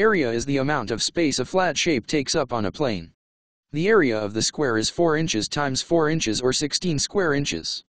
Area is the amount of space a flat shape takes up on a plane. The area of the square is 4 inches times 4 inches or 16 square inches.